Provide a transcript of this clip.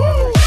Woo!